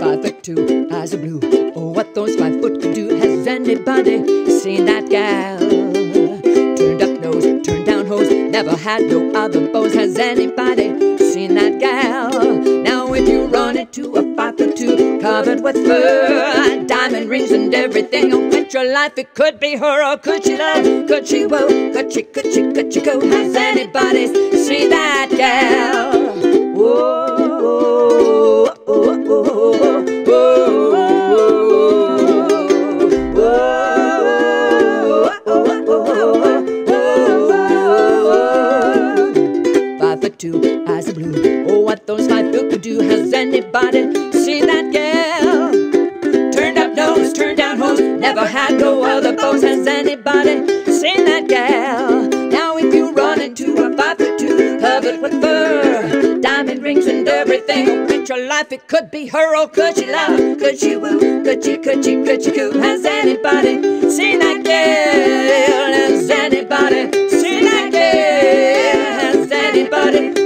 Five foot two, eyes of blue. Oh, what those five foot can do. Has anybody seen that gal? Turned up nose, turned down hose. Never had no other beaus. Has anybody seen that gal? Covered with fur, diamond rings and everything, oh, your life it could be her or could she love? Could she whoa? Could she, could she, could she go? Has anybody seen that gal? Whoa. Five foot two, eyes of blue. Oh, what those five could do. Has anybody seen that gal? Never had no other beaus. Has anybody seen that gal? Now, if you run into a five foot two, covered with fur, diamond rings and everything, bet your life it could be her or could she love? Could she woo? Could she, could she, could she coo? Has anybody seen that gal? Has anybody seen that gal? Has anybody